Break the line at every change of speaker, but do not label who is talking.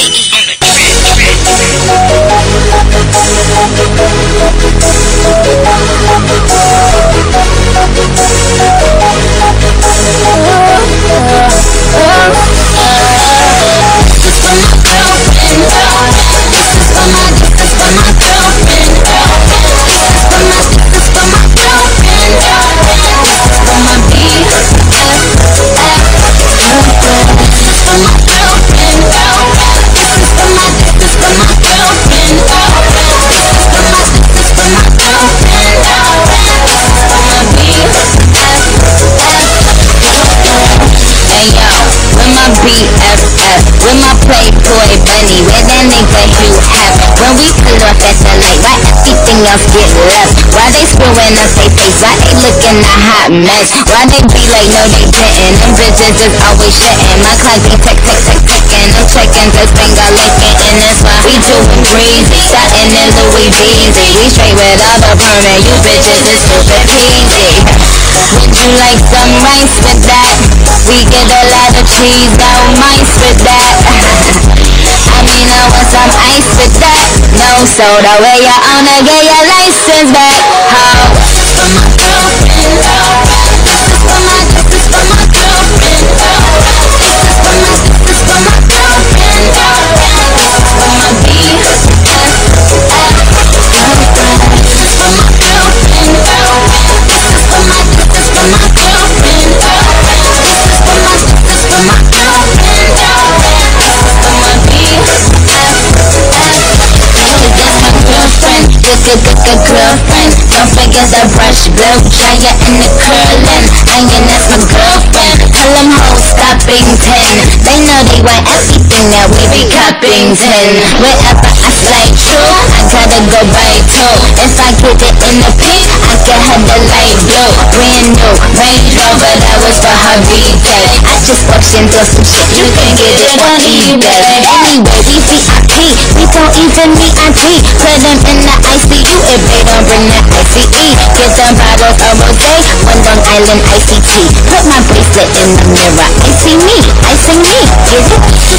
Bye. BFF with my playboy Benny, where that nigga Hugh Hef. When we pull up at the light, why everything else get left? Why they screwing up they face? Why they looking a hot mess? Why they be like, no they didn't? Them bitches just always shitting. My clock be tick tick tick ticking. I'm checking this finger licking, and that's why we doing breezy. Starting in Louis Beezy. We straight with all the permit. You bitches is stupid peasy. Would you like some rice with that? We get a lot of cheese, no mice with that. I mean, I want some ice with that. No soda, where you wanna get your license back? Ho. Girlfriend, girlfriend, good, good, good girlfriend. Don't forget the brush, blow dryer, and the curling. Iron, that's my girlfriend. Tell them hoes stop being ten. They know they want everything that we be cupping ten. Wherever I slide through, I gotta go by two. If I get it in the pink, I can have the light blue. Brand new Range Rover, that was for her birthday. I just walked into some shit, you can get it on. Need IT. Put them in the ICU if they don't bring the ICE. Get them bottles of rosé, one Long Island ICT. Put my bracelet in the mirror, I see me, I see me. Get it?